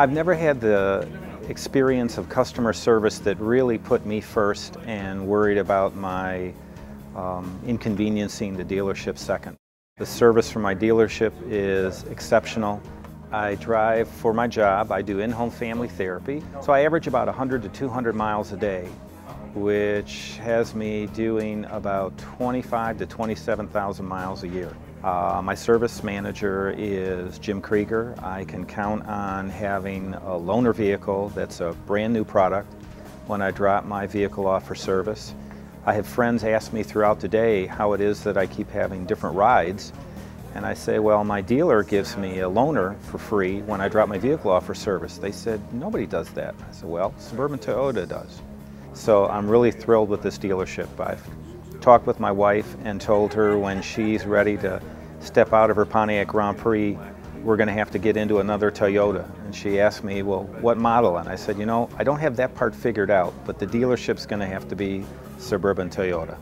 I've never had the experience of customer service that really put me first and worried about my um, inconveniencing the dealership second. The service from my dealership is exceptional. I drive for my job. I do in-home family therapy. So I average about 100 to 200 miles a day, which has me doing about 25 to 27,000 miles a year. Uh, my service manager is Jim Krieger. I can count on having a loaner vehicle that's a brand new product when I drop my vehicle off for service. I have friends ask me throughout the day how it is that I keep having different rides. And I say, well, my dealer gives me a loaner for free when I drop my vehicle off for service. They said, nobody does that. I said, well, Suburban Toyota does. So I'm really thrilled with this dealership. I've talked with my wife and told her when she's ready to step out of her Pontiac Grand Prix, we're going to have to get into another Toyota. And she asked me, well, what model? And I said, you know, I don't have that part figured out, but the dealership's going to have to be Suburban Toyota.